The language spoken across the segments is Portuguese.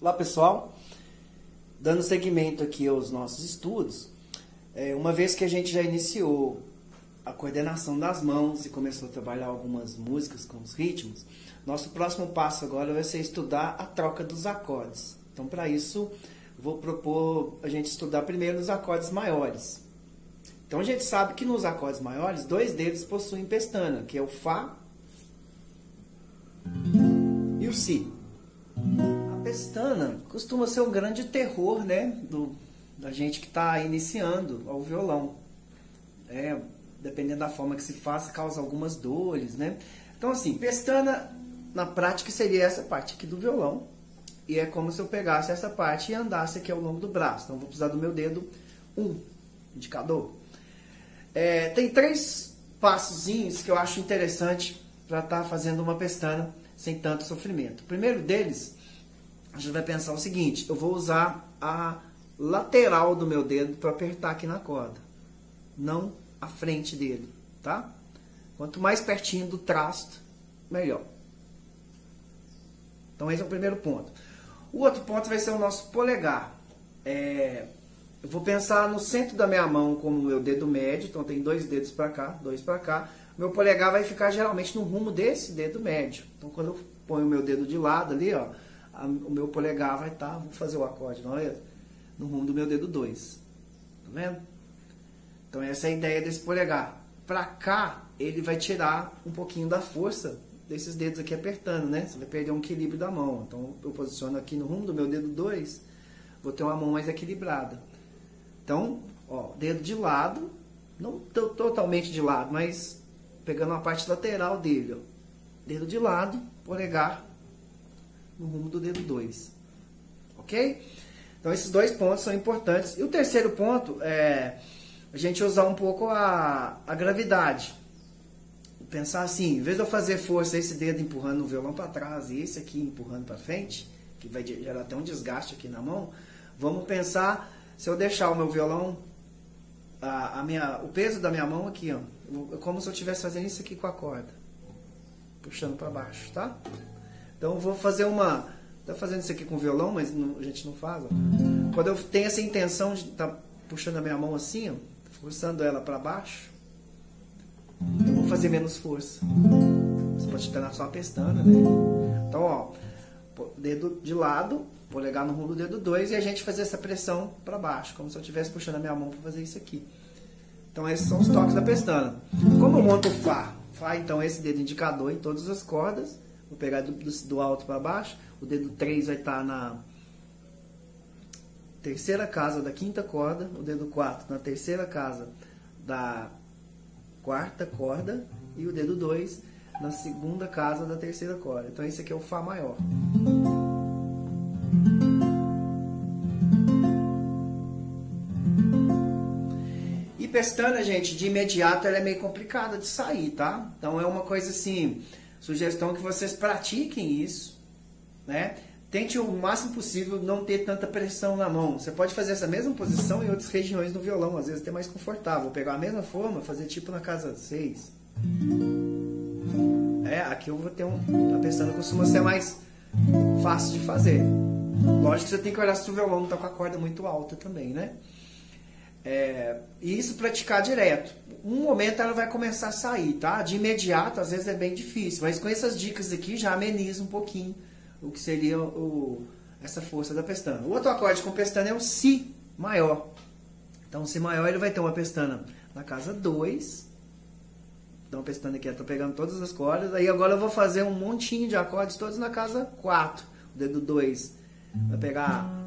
Olá pessoal, dando seguimento aqui aos nossos estudos, é, uma vez que a gente já iniciou a coordenação das mãos e começou a trabalhar algumas músicas com os ritmos, nosso próximo passo agora vai ser estudar a troca dos acordes. Então para isso vou propor a gente estudar primeiro os acordes maiores. Então a gente sabe que nos acordes maiores, dois dedos possuem pestana, que é o Fá e o Si pestana costuma ser um grande terror, né, do, da gente que está iniciando ao violão. É, dependendo da forma que se faça, causa algumas dores, né? Então, assim, pestana, na prática, seria essa parte aqui do violão. E é como se eu pegasse essa parte e andasse aqui ao longo do braço. Então, vou precisar do meu dedo 1, um, indicador. É, tem três passozinhos que eu acho interessante para estar tá fazendo uma pestana sem tanto sofrimento. O primeiro deles a gente vai pensar o seguinte: eu vou usar a lateral do meu dedo para apertar aqui na corda, não a frente dele, tá? Quanto mais pertinho do trasto, melhor. Então esse é o primeiro ponto. O outro ponto vai ser o nosso polegar. É, eu vou pensar no centro da minha mão como meu dedo médio, então tem dois dedos para cá, dois para cá. Meu polegar vai ficar geralmente no rumo desse dedo médio. Então quando eu ponho o meu dedo de lado ali, ó, a, o meu polegar vai estar, tá, vou fazer o acorde, não é? No rumo do meu dedo 2. Tá vendo? Então essa é a ideia desse polegar. Para cá, ele vai tirar um pouquinho da força desses dedos aqui apertando, né? Você vai perder um equilíbrio da mão. Então eu posiciono aqui no rumo do meu dedo 2, vou ter uma mão mais equilibrada. Então, ó, dedo de lado, não totalmente de lado, mas pegando a parte lateral dele, ó. Dedo de lado, polegar no rumo do dedo 2. Ok? Então esses dois pontos são importantes. E o terceiro ponto é a gente usar um pouco a, a gravidade. Pensar assim, em vez de eu fazer força esse dedo empurrando o violão para trás e esse aqui empurrando para frente, que vai gerar até um desgaste aqui na mão, vamos pensar se eu deixar o meu violão, a, a minha, o peso da minha mão aqui, ó, como se eu estivesse fazendo isso aqui com a corda, puxando para baixo, tá? Então vou fazer uma. Tá fazendo isso aqui com violão, mas não, a gente não faz. Ó. Quando eu tenho essa intenção de estar tá puxando a minha mão assim, ó, forçando ela para baixo, eu vou fazer menos força. Você pode estar na sua pestana, né? Então, ó, dedo de lado, polegar no rumo do dedo 2 e a gente fazer essa pressão para baixo, como se eu estivesse puxando a minha mão para fazer isso aqui. Então, esses são os toques da pestana. Como eu monto o Fá? Fá, então, esse dedo indicador em todas as cordas Vou pegar do, do, do alto para baixo. O dedo 3 vai estar tá na terceira casa da quinta corda. O dedo 4 na terceira casa da quarta corda. E o dedo 2 na segunda casa da terceira corda. Então esse aqui é o Fá maior. E pestana, gente, de imediato ela é meio complicada de sair, tá? Então é uma coisa assim, Sugestão que vocês pratiquem isso, né? Tente o máximo possível não ter tanta pressão na mão. Você pode fazer essa mesma posição em outras regiões do violão, às vezes até mais confortável. Pegar a mesma forma, fazer tipo na casa 6. É, aqui eu vou ter um. A pestana costuma ser mais fácil de fazer. Lógico que você tem que olhar se o violão não está com a corda muito alta também, né? É, e isso praticar direto. Um momento ela vai começar a sair, tá? De imediato, às vezes é bem difícil, mas com essas dicas aqui já ameniza um pouquinho o que seria o, essa força da pestana. O outro acorde com pestana é o Si maior. Então, o Si maior ele vai ter uma pestana na casa 2. Então, pestana aqui, estou pegando todas as cordas. Aí agora eu vou fazer um montinho de acordes todos na casa 4. O dedo 2 vai pegar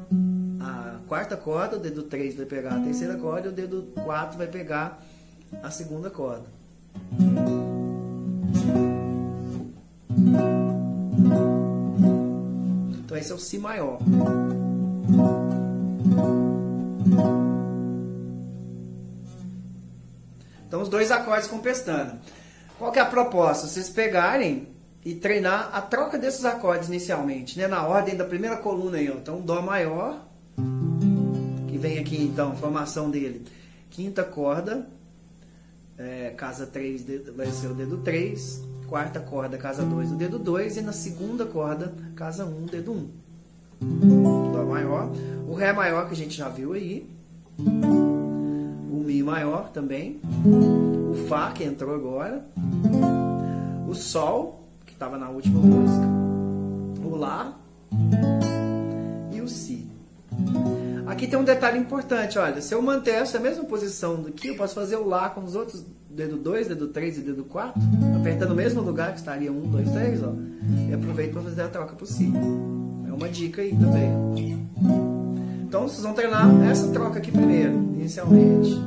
quarta corda, o dedo 3 vai pegar a terceira corda e o dedo 4 vai pegar a segunda corda. Então esse é o Si maior. Então os dois acordes com pestana. Qual que é a proposta? Vocês pegarem e treinar a troca desses acordes inicialmente, né? Na ordem da primeira coluna aí, ó. Então Dó maior, vem aqui então, formação dele. Quinta corda, é, casa 3 vai ser o dedo 3, quarta corda, casa 2, o dedo 2, e na segunda corda, casa 1, dedo 1. Dó maior. O Ré maior que a gente já viu aí. O Mi maior também. O Fá que entrou agora. O Sol, que estava na última música. O Lá. Aqui tem um detalhe importante, olha, se eu manter essa mesma posição daqui, eu posso fazer o Lá com os outros dedo 2, dedo 3 e dedo 4, apertando o mesmo lugar que estaria 1, 2, 3, ó, e aproveito para fazer a troca si. É uma dica aí também. Então vocês vão treinar essa troca aqui primeiro, inicialmente.